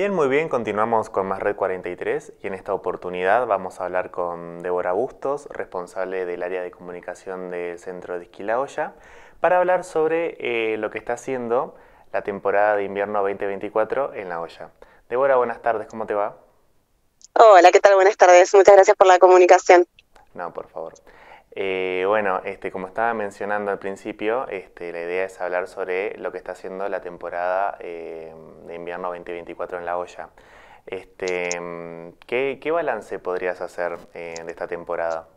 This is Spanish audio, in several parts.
Bien, muy bien, continuamos con más Red 43 y en esta oportunidad vamos a hablar con Débora Bustos, responsable del área de comunicación del Centro de Esquilaoya, para hablar sobre eh, lo que está haciendo la temporada de invierno 2024 en La Olla. Débora, buenas tardes, ¿cómo te va? Hola, ¿qué tal? Buenas tardes, muchas gracias por la comunicación. No, por favor. Eh, bueno, este, como estaba mencionando al principio, este, la idea es hablar sobre lo que está haciendo la temporada eh, de invierno 2024 en La Olla. Este, ¿qué, ¿qué, balance podrías hacer eh, de esta temporada?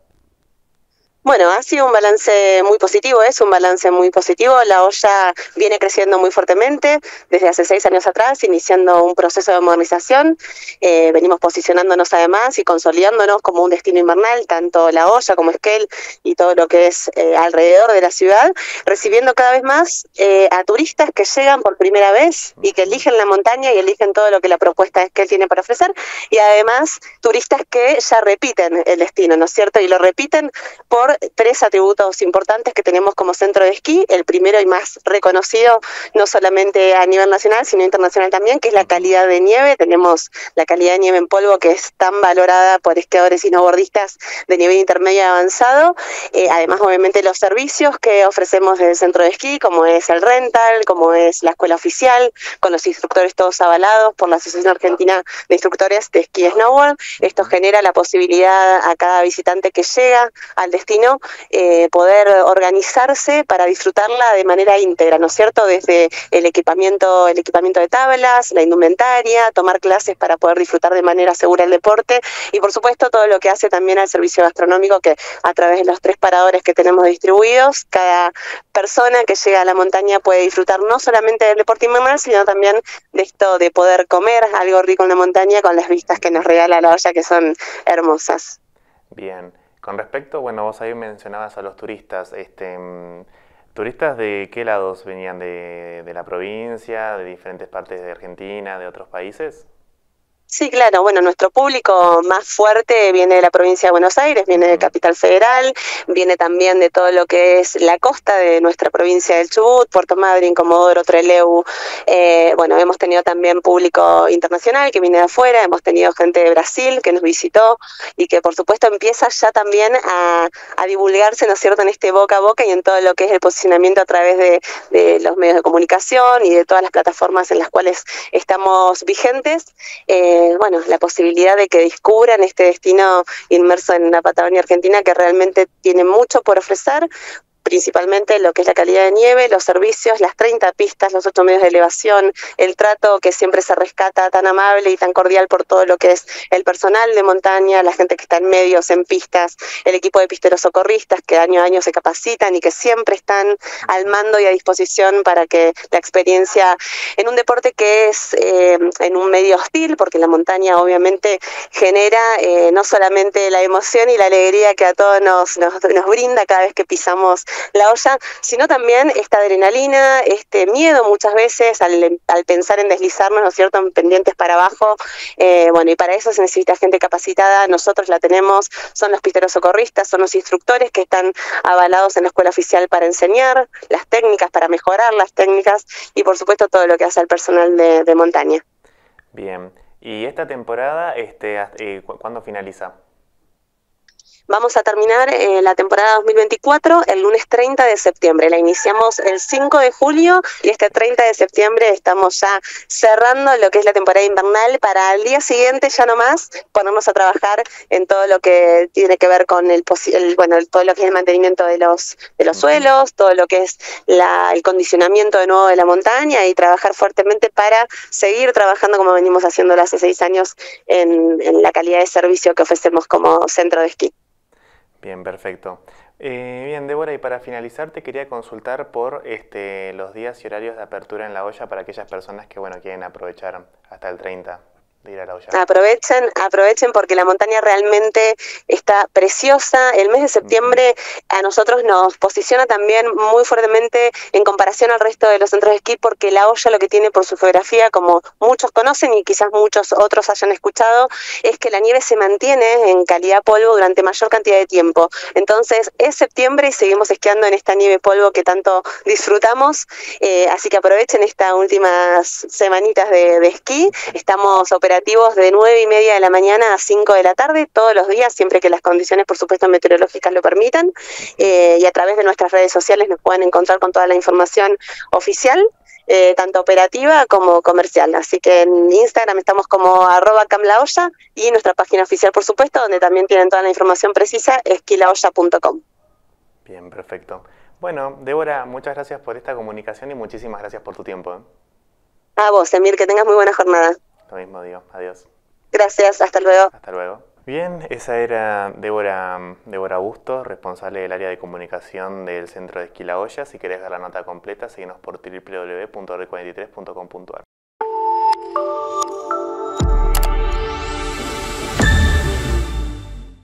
Bueno, ha sido un balance muy positivo, es un balance muy positivo. La olla viene creciendo muy fuertemente desde hace seis años atrás, iniciando un proceso de modernización. Eh, venimos posicionándonos además y consolidándonos como un destino invernal, tanto la olla como Esquel y todo lo que es eh, alrededor de la ciudad, recibiendo cada vez más eh, a turistas que llegan por primera vez y que eligen la montaña y eligen todo lo que la propuesta Esquel tiene para ofrecer. Y además turistas que ya repiten el destino, ¿no es cierto? Y lo repiten por tres atributos importantes que tenemos como centro de esquí. El primero y más reconocido, no solamente a nivel nacional, sino internacional también, que es la calidad de nieve. Tenemos la calidad de nieve en polvo que es tan valorada por esquiadores y snowboardistas de nivel intermedio y avanzado. Eh, además, obviamente, los servicios que ofrecemos desde el centro de esquí, como es el rental, como es la escuela oficial, con los instructores todos avalados por la Asociación Argentina de Instructores de Esquí y Snowboard. Esto genera la posibilidad a cada visitante que llega al destino eh, poder organizarse para disfrutarla de manera íntegra, ¿no es cierto? Desde el equipamiento, el equipamiento de tablas, la indumentaria, tomar clases para poder disfrutar de manera segura el deporte y por supuesto todo lo que hace también al servicio gastronómico que a través de los tres paradores que tenemos distribuidos, cada persona que llega a la montaña puede disfrutar no solamente del deporte invernal, sino también de esto de poder comer algo rico en la montaña con las vistas que nos regala la olla que son hermosas. Bien. Con respecto, bueno, vos ahí mencionabas a los turistas, este, mm, ¿turistas de qué lados venían? ¿De, de la provincia, de diferentes partes de Argentina, de otros países? Sí, claro. Bueno, nuestro público más fuerte viene de la provincia de Buenos Aires, viene de Capital Federal, viene también de todo lo que es la costa de nuestra provincia del Chubut, Puerto Madryn, Comodoro, Trelew. Eh, bueno, hemos tenido también público internacional que viene de afuera, hemos tenido gente de Brasil que nos visitó y que por supuesto empieza ya también a, divulgarse, ¿no es cierto?, en este boca a boca y en todo lo que es el posicionamiento a través de, de los medios de comunicación y de todas las plataformas en las cuales estamos vigentes. Eh, bueno, la posibilidad de que descubran este destino inmerso en la Patagonia Argentina que realmente tiene mucho por ofrecer, principalmente lo que es la calidad de nieve, los servicios, las 30 pistas, los 8 medios de elevación, el trato que siempre se rescata tan amable y tan cordial por todo lo que es el personal de montaña, la gente que está en medios, en pistas, el equipo de pisteros socorristas que año a año se capacitan y que siempre están al mando y a disposición para que la experiencia en un deporte que es eh, en un medio hostil, porque la montaña obviamente genera eh, no solamente la emoción y la alegría que a todos nos, nos, nos brinda cada vez que pisamos la olla, sino también esta adrenalina, este miedo muchas veces al, pensar en deslizarnos, ¿no es cierto?, en pendientes para abajo. Eh, bueno, y para eso se necesita gente capacitada, nosotros la tenemos, son los pisteros socorristas, son los instructores que están avalados en la escuela oficial para enseñar las técnicas, para mejorar las técnicas y por supuesto todo lo que hace el personal de, montaña. Bien, y esta temporada, este, eh, ¿cuándo finaliza? Vamos a terminar eh, la temporada 2024 el lunes 30 de septiembre. La iniciamos el 5 de julio y este 30 de septiembre estamos ya cerrando lo que es la temporada invernal para el día siguiente ya no más ponernos a trabajar en todo lo que tiene que ver con el, bueno todo lo que es el mantenimiento de los de los suelos, todo lo que es la, el condicionamiento de nuevo de la montaña y trabajar fuertemente para seguir trabajando como venimos haciendo hace seis años en, en la calidad de servicio que ofrecemos como centro de esquí. Bien, perfecto. Eh, bien, Débora, y para finalizar te quería consultar por este, los días y horarios de apertura en la olla para aquellas personas que bueno quieren aprovechar hasta el 30 Aprovechen, aprovechen porque la montaña realmente está preciosa. El mes de septiembre a nosotros nos posiciona también muy fuertemente en comparación al resto de los centros de esquí porque la olla lo que tiene por su geografía, como muchos conocen y quizás muchos otros hayan escuchado, es que la nieve se mantiene en calidad polvo durante mayor cantidad de tiempo. Entonces es septiembre y seguimos esquiando en esta nieve polvo que tanto disfrutamos. Eh, así que aprovechen estas últimas semanitas de, de esquí. Estamos operando de 9 y media de la mañana a 5 de la tarde, todos los días, siempre que las condiciones, por supuesto, meteorológicas lo permitan. Eh, y a través de nuestras redes sociales nos pueden encontrar con toda la información oficial. Eh, tanto operativa como comercial. Así que en Instagram estamos como arroba camlaolla y nuestra página oficial, por supuesto, donde también tienen toda la información precisa, esquilaolla.com. Bien, perfecto. Bueno, Débora, muchas gracias por esta comunicación y muchísimas gracias por tu tiempo. ¿eh? A vos, Emir, que tengas muy buena jornada. Lo mismo digo. Adiós. Gracias, hasta luego. Hasta luego. Bien, esa era Débora, Débora Busto, responsable del área de comunicación del Centro de Esquila Si querés ver la nota completa, síguenos por www.r43.com.ar.